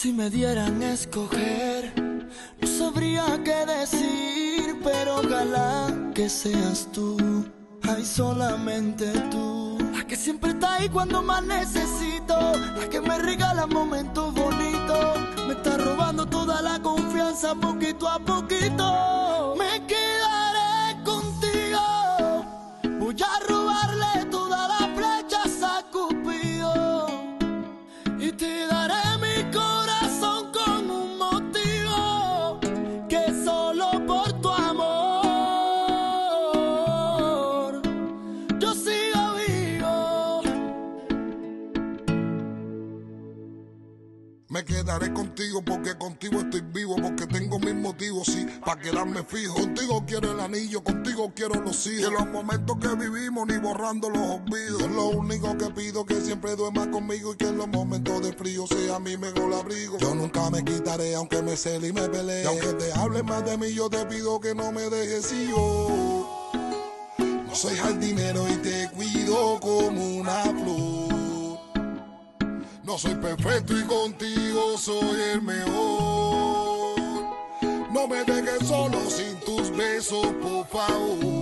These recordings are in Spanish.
Si me dieran a escoger, no sabría qué decir, pero ojalá que seas tú, ay solamente tú, la que siempre está ahí cuando más necesito, la que me regala momentos bonitos, me está robando toda la confianza poquito a poquito, Me quedaré contigo porque contigo estoy vivo, porque tengo mis motivos, sí, para quedarme fijo. Contigo quiero el anillo, contigo quiero los hijos. En los momentos que vivimos, ni borrando los olvidos. Lo único que pido, que siempre duermas conmigo y que en los momentos de frío sea mi mejor abrigo. Yo nunca me quitaré, aunque me cele y me pelee. Y aunque te hable más de mí, yo te pido que no me dejes y yo. No soy jardinero y te cuido como una soy perfecto y contigo soy el mejor. No me dejes solo sin tus besos, por favor.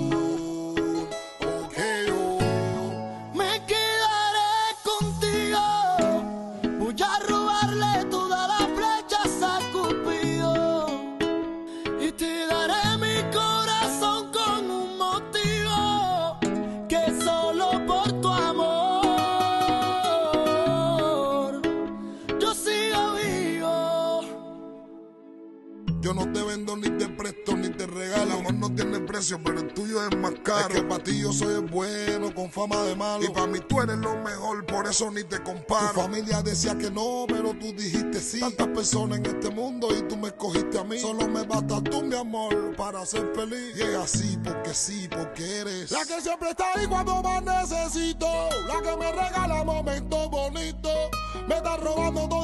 Yo no te vendo ni te presto ni te regalo. El amor no tiene precio, pero el tuyo es más caro. Es que para ti yo soy el bueno, con fama de malo. Y para mí tú eres lo mejor, por eso ni te comparo. Tu familia decía que no, pero tú dijiste sí. Tantas personas en este mundo y tú me escogiste a mí. Solo me basta tú, mi amor, para ser feliz. Y es así, porque sí, porque eres la que siempre está ahí cuando más necesito. La que me regala momentos bonitos. Me está robando toda